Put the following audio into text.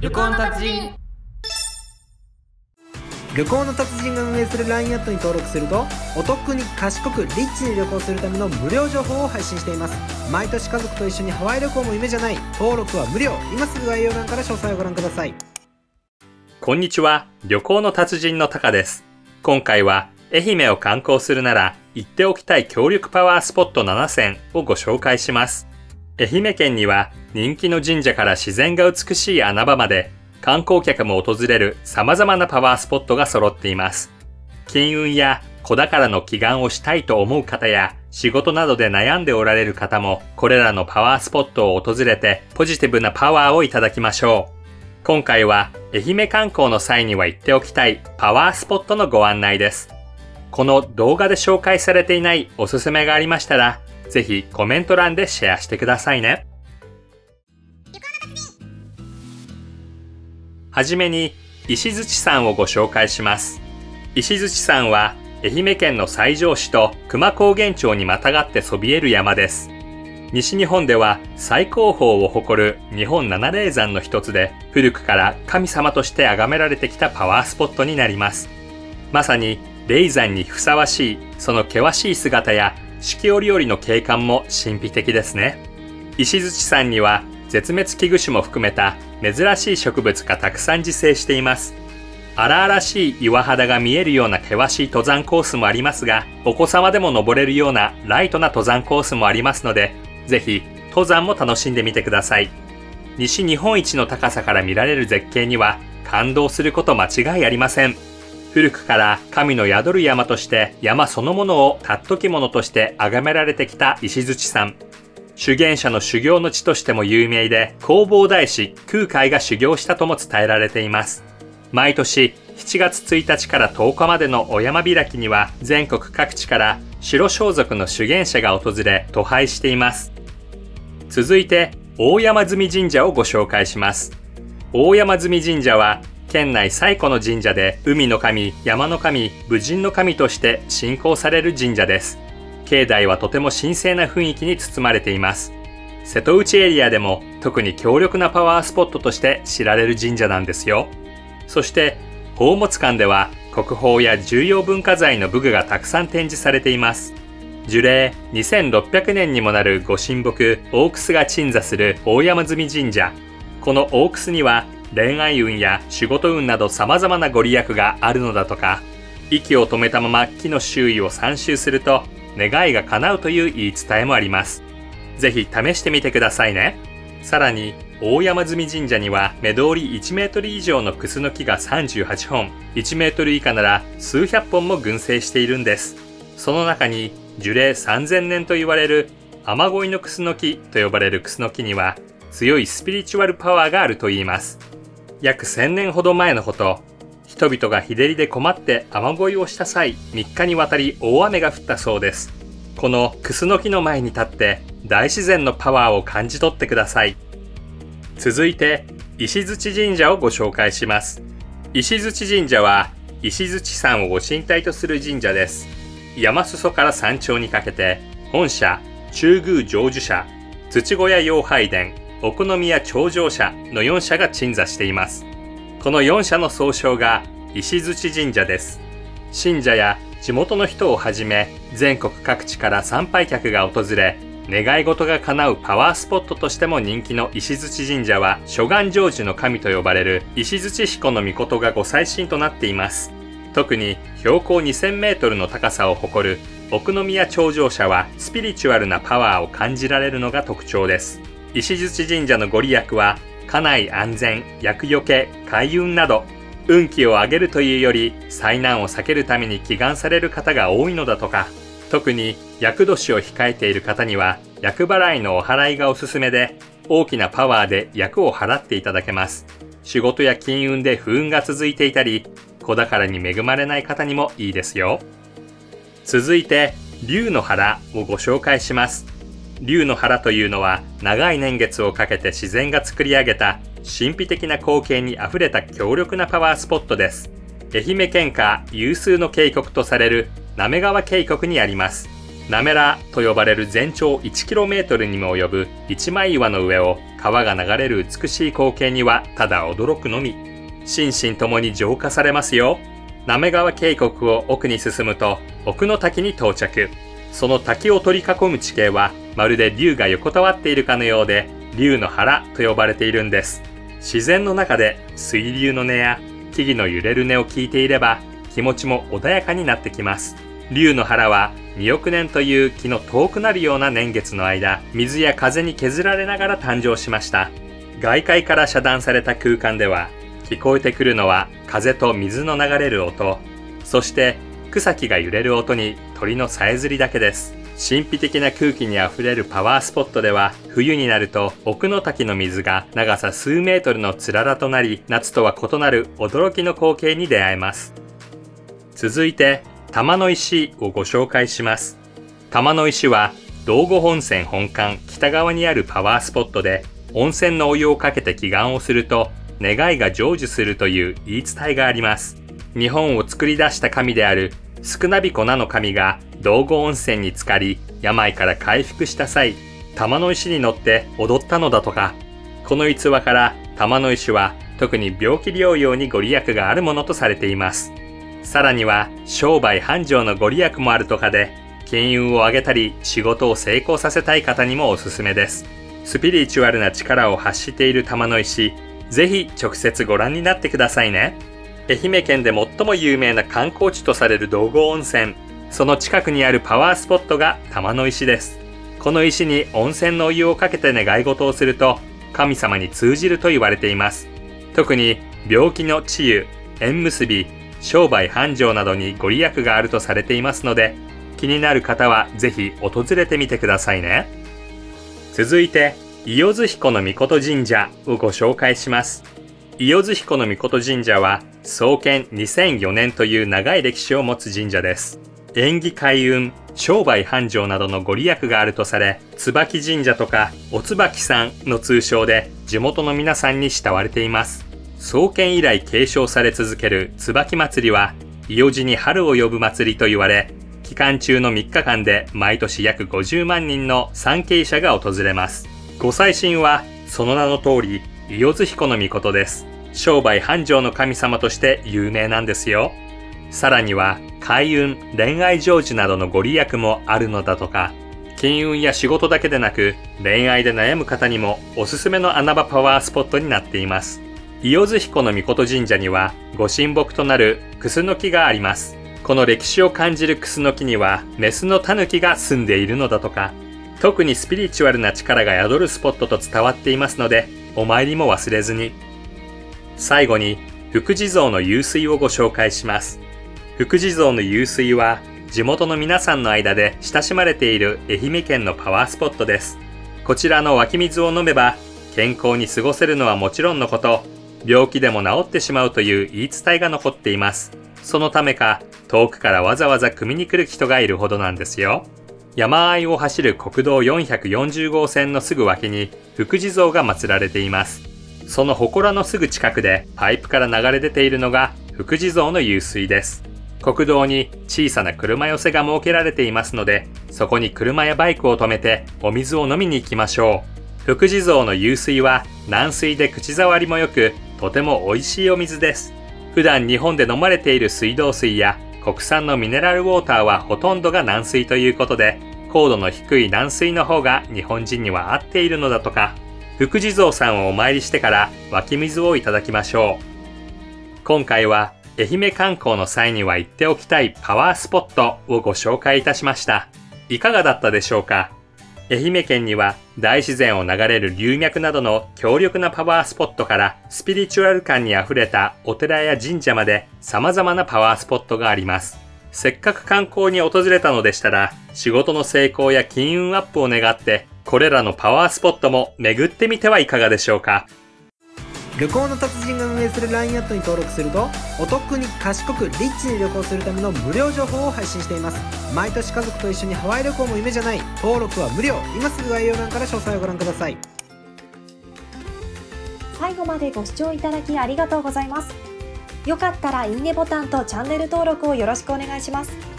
旅行の達人。旅行の達人が運営する LINE アットに登録するとお得に賢くリッチに旅行するための無料情報を配信しています。毎年家族と一緒にハワイ旅行も夢じゃない。登録は無料。今すぐ概要欄から詳細をご覧ください。こんにちは、旅行の達人のタカです。今回は愛媛を観光するなら行っておきたい強力パワースポット7選をご紹介します。愛媛県には人気の神社から自然が美しい穴場まで観光客も訪れる様々なパワースポットが揃っています。金運や子宝の祈願をしたいと思う方や仕事などで悩んでおられる方もこれらのパワースポットを訪れてポジティブなパワーをいただきましょう。今回は愛媛観光の際には行っておきたいパワースポットのご案内です。この動画で紹介されていないおすすめがありましたら、ぜひコメント欄でシェアしてくださいね。はじめに石槌山をご紹介します。石槌山は愛媛県の西条市と熊高原町にまたがってそびえる山です。西日本では最高峰を誇る日本七霊山の一つで古くから神様として崇められてきたパワースポットになります。まさに霊山にふさわしいその険しい姿や四季折々の景観も神秘的ですね。石槌山には絶滅危惧種も含めた珍しい植物がたくさん自生しています。荒々しい岩肌が見えるような険しい登山コースもありますが、お子様でも登れるようなライトな登山コースもありますので、ぜひ登山も楽しんでみてください。西日本一の高さから見られる絶景には感動すること間違いありません。古くから神の宿る山として山そのものを尊きものとして崇められてきた石槌山。修験者の修行の地としても有名で、弘法大師空海が修行したとも伝えられています。毎年7月1日から10日までのお山開きには全国各地から白装束の修験者が訪れ渡拝しています。続いて大山積神社をご紹介します。大山積神社は県内最古の神社で海の神、山の神、武神の神として信仰される神社です。境内はとても神聖な雰囲気に包まれています。瀬戸内エリアでも特に強力なパワースポットとして知られる神社なんですよ。そして宝物館では国宝や重要文化財の武具がたくさん展示されています。樹齢2600年にもなるご神木大楠が鎮座する大山積神社。この大楠には恋愛運や仕事運など様々なご利益があるのだとか、息を止めたまま木の周囲を3周すると願いが叶うという言い伝えもあります。ぜひ試してみてくださいね。さらに、大山積神社には目通り1メートル以上のクスの木が38本、1メートル以下なら数百本も群生しているんです。その中に樹齢3000年と言われる雨乞いのクスの木と呼ばれるクスの木には強いスピリチュアルパワーがあるといいます。約1000年ほど前のこと、人々が日照りで困って雨乞いをした際、3日にわたり大雨が降ったそうです。このクスノキの前に立って大自然のパワーを感じ取ってください。続いて、石槌神社をご紹介します。石槌神社は、石槌山をご神体とする神社です。山裾から山頂にかけて、本社、中宮成就社、土小屋妖拝殿、お好宮頂上社の4社が鎮座しています。この4社の総称が石槌神社です。信者や地元の人をはじめ全国各地から参拝客が訪れ願い事が叶うパワースポットとしても人気の石槌神社は諸願成就の神と呼ばれる石槌彦の御とがご祭神となっています特に標高2000メートルの高さを誇る奥宮頂上社はスピリチュアルなパワーを感じられるのが特徴です石槌神社のご利益は家内安全厄除け開運など運気を上げるというより災難を避けるために祈願される方が多いのだとか。特に厄年を控えている方には厄払いのお祓いがおすすめで大きなパワーで厄を払っていただけます。仕事や金運で不運が続いていたり子宝に恵まれない方にもいいですよ。続いて竜の腹をご紹介します。竜の腹というのは長い年月をかけて自然が作り上げた神秘的な光景にあふれた強力なパワースポットです愛媛県下有数の渓谷とされる滑川渓谷にありますなめらと呼ばれる全長 1km にも及ぶ一枚岩の上を川が流れる美しい光景にはただ驚くのみ。心身ともに浄化されますよ。なめ川渓谷を奥に進むと奥の滝に到着。その滝を取り囲む地形はまるで竜が横たわっているかのようで竜の腹と呼ばれているんです。自然の中で水流の音や木々の揺れる音を聞いていれば気持ちも穏やかになってきます。竜の腹は2億年という気の遠くなるような年月の間、水や風に削られながら誕生しました。外界から遮断された空間では、聞こえてくるのは風と水の流れる音、そして草木が揺れる音に鳥のさえずりだけです。神秘的な空気にあふれるパワースポットでは冬になると奥の滝の水が長さ数メートルのつららとなり夏とは異なる驚きの光景に出会えます。続いて玉の石をご紹介します。玉の石は道後本線本館北側にあるパワースポットで温泉のお湯をかけて祈願をすると願いが成就するという言い伝えがあります。日本を作り出した神である少なび粉なの神が道後温泉に浸かり、病から回復した際、玉の石に乗って踊ったのだとか。この逸話から玉の石は特に病気療養にご利益があるものとされています。さらには商売繁盛のご利益もあるとかで、金運を上げたり仕事を成功させたい方にもおすすめです。スピリチュアルな力を発している玉の石、ぜひ直接ご覧になってくださいね。愛媛県で最も有名な観光地とされる道後温泉。その近くにあるパワースポットが玉の石です。この石に温泉のお湯をかけて願い事をすると神様に通じると言われています。特に病気の治癒、縁結び、商売繁盛などにご利益があるとされていますので、気になる方はぜひ訪れてみてくださいね。続いて、伊予津彦の御神社をご紹介します。伊予津彦の御神社は創建2004年という長い歴史を持つ神社です。縁起開運、商売繁盛などのご利益があるとされ、椿神社とかお椿さんの通称で地元の皆さんに慕われています。創建以来継承され続ける椿祭りは、伊予路に春を呼ぶ祭りと言われ、期間中の3日間で毎年約50万人の参詣者が訪れます。ご祭神は、その名の通り、伊予津彦の御です。商売繁盛の神様として有名なんですよ。さらには開運、恋愛成就などのご利益もあるのだとか、金運や仕事だけでなく恋愛で悩む方にもおすすめの穴場パワースポットになっています。伊予津彦の御神社にはご神木となるクスノキがあります。この歴史を感じるクスノキにはメスのタヌキが住んでいるのだとか、特にスピリチュアルな力が宿るスポットと伝わっていますので、お参りも忘れずに。最後に、福地蔵の湧水をご紹介します。福地蔵の湧水は地元の皆さんの間で親しまれている愛媛県のパワースポットです。こちらの湧き水を飲めば健康に過ごせるのはもちろんのこと、病気でも治ってしまうという言い伝えが残っています。そのためか遠くからわざわざ汲みに来る人がいるほどなんですよ。山あいを走る国道440号線のすぐ脇に福地蔵が祀られています。その祠のすぐ近くでパイプから流れ出ているのが福地蔵の湧水です。国道に小さな車寄せが設けられていますので、そこに車やバイクを止めてお水を飲みに行きましょう。福地蔵の湧水は軟水で口触りも良く、とても美味しいお水です。普段日本で飲まれている水道水や国産のミネラルウォーターはほとんどが軟水ということで、高度の低い軟水の方が日本人には合っているのだとか、福地蔵さんをお参りしてから湧き水をいただきましょう。今回は愛媛観光の際には行っておきたいパワースポットをご紹介いたしました。いかがだったでしょうか？愛媛県には大自然を流れる流脈などの強力なパワースポットからスピリチュアル感に溢れたお寺や神社まで様々なパワースポットがあります。せっかく観光に訪れたのでしたら仕事の成功や金運アップを願ってこれらのパワースポットも巡ってみてはいかがでしょうか？旅行の達人が運営する LINE アットに登録するとお得に賢くリッチに旅行するための無料情報を配信しています。毎年家族と一緒にハワイ旅行も夢じゃない。登録は無料。今すぐ概要欄から詳細をご覧ください。最後までご視聴いただきありがとうございます。よかったらいいねボタンとチャンネル登録をよろしくお願いします。